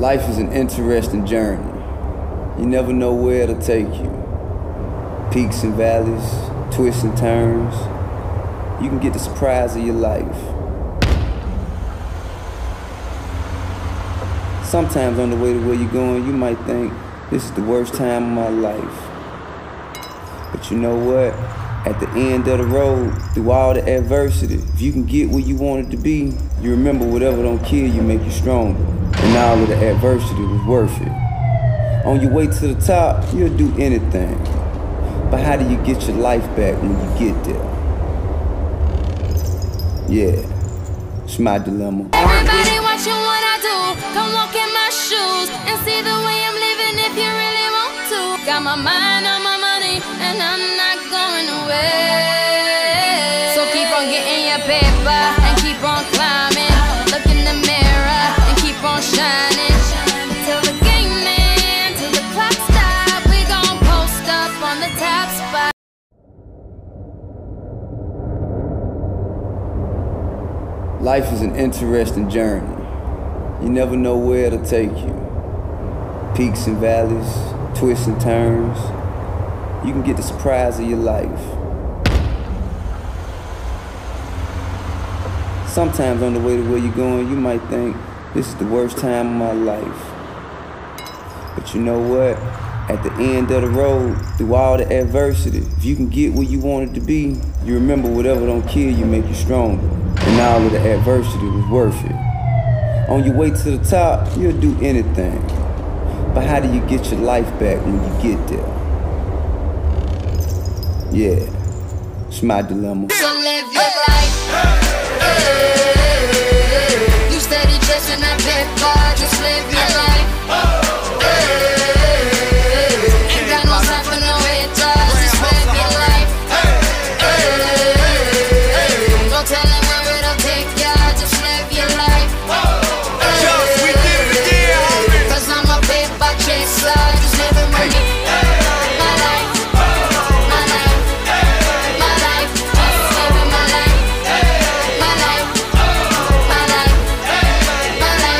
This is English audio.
Life is an interesting journey. You never know where it'll take you. Peaks and valleys, twists and turns. You can get the surprise of your life. Sometimes on the way to where you're going, you might think, this is the worst time of my life. But you know what? At the end of the road, through all the adversity, if you can get where you wanted to be, you remember whatever don't kill you make you stronger. And all of the adversity was worth it. On your way to the top, you'll do anything. But how do you get your life back when you get there? Yeah, it's my dilemma. Everybody watching what I do. Come walk in my shoes and see the way I'm living if you really want to. Got my mind on my money and I'm not away. So keep on getting your paper and keep on climbing. Look in the mirror and keep on shining. Till the game ends, till the clock stop. We gon' post up on the top spot. Life is an interesting journey. You never know where it'll take you. Peaks and valleys, twists and turns. You can get the surprise of your life. Sometimes on the way to where you're going, you might think, this is the worst time of my life. But you know what? At the end of the road, through all the adversity, if you can get where you wanted to be, you remember whatever don't kill you make you stronger. And all of the adversity was worth it. On your way to the top, you'll do anything. But how do you get your life back when you get there? Yeah, it's my dilemma. So live your life.